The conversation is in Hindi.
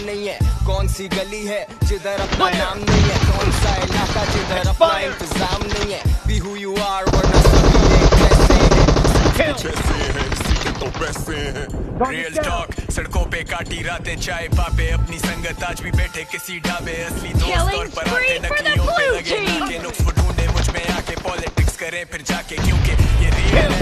काम नहीं है। कौन सी गली है? जिधर अपना नाम नहीं है। कौन सा इलाका? जिधर अपना इंतज़ाम नहीं है। बी हु यू आर वरना सभी एक जैसे हैं। रियल टॉक तो सड़कों पे काटी रातें चाय पापे अपनी संगत आज भी बैठे किसी ढाबे। असली दोस्त और पराठे नकलियों पे लगे नुक्स ढूंढे मुझमें आके पॉलिटिक्स करें फिर जाके क्योंकि ये रियल है।